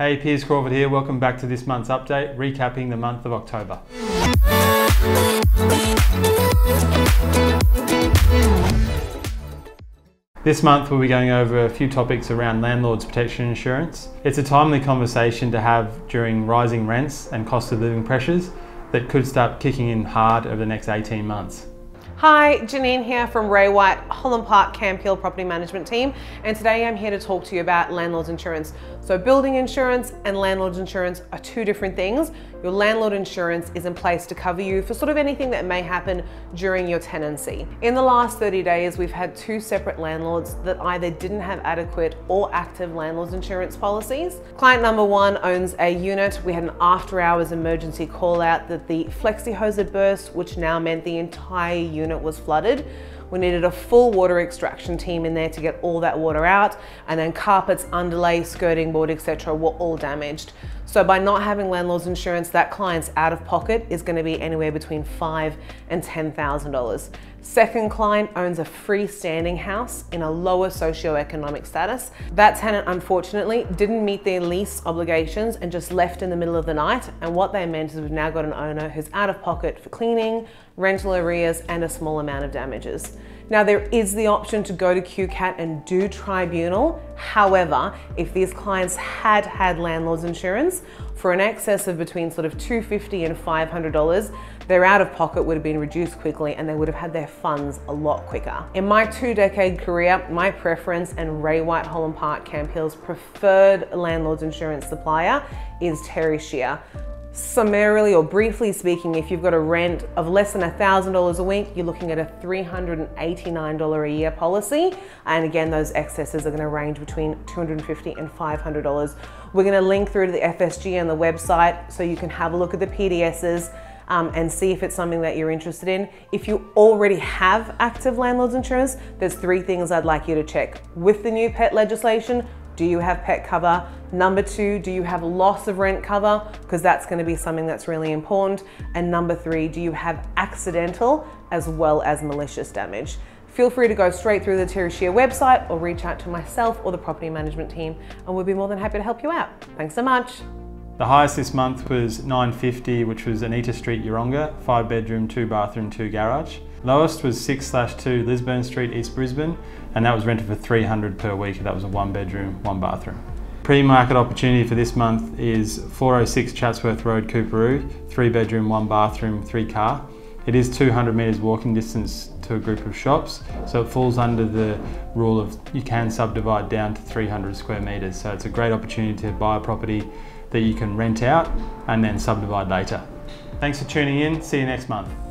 Hey, Piers Crawford here. Welcome back to this month's update, recapping the month of October. This month we'll be going over a few topics around landlord's protection insurance. It's a timely conversation to have during rising rents and cost of living pressures that could start kicking in hard over the next 18 months. Hi, Janine here from Ray White, Holland Park Camp Hill Property Management Team, and today I'm here to talk to you about landlord's insurance. So building insurance and landlord's insurance are two different things. Your landlord insurance is in place to cover you for sort of anything that may happen during your tenancy. In the last 30 days, we've had two separate landlords that either didn't have adequate or active landlord's insurance policies. Client number one owns a unit. We had an after hours emergency call out that the flexi hose had burst, which now meant the entire unit was flooded. We needed a full water extraction team in there to get all that water out and then carpets, underlay, skirting board, etc. were all damaged. So by not having landlord's insurance, that client's out of pocket is gonna be anywhere between five and $10,000. Second client owns a freestanding house in a lower socioeconomic status. That tenant unfortunately didn't meet their lease obligations and just left in the middle of the night. And what they meant is we've now got an owner who's out of pocket for cleaning, rental arrears, and a small amount of damages. Now there is the option to go to QCAT and do tribunal. However, if these clients had had landlord's insurance for an excess of between sort of 250 and $500, their out of pocket would have been reduced quickly and they would have had their funds a lot quicker. In my two decade career, my preference and Ray White Holland Park Camp Hill's preferred landlord's insurance supplier is Terri Scheer. Summarily or briefly speaking, if you've got a rent of less than $1,000 a week, you're looking at a $389 a year policy. And again, those excesses are gonna range between 250 and $500. We're gonna link through to the FSG on the website so you can have a look at the PDSs um, and see if it's something that you're interested in. If you already have active landlord's insurance, there's three things I'd like you to check. With the new pet legislation, do you have pet cover? Number two, do you have loss of rent cover? Because that's going to be something that's really important. And number three, do you have accidental as well as malicious damage? Feel free to go straight through the Scheer website or reach out to myself or the property management team and we'll be more than happy to help you out. Thanks so much. The highest this month was 950, which was Anita Street, Yeronga, five bedroom, two bathroom, two garage. Lowest was 6 2 Lisburn Street, East Brisbane, and that was rented for 300 per week. That was a one bedroom, one bathroom. Pre-market opportunity for this month is 406 Chatsworth Road, Coorparoo, three bedroom, one bathroom, three car. It is 200 metres walking distance to a group of shops, so it falls under the rule of you can subdivide down to 300 square metres. So it's a great opportunity to buy a property that you can rent out and then subdivide later. Thanks for tuning in. See you next month.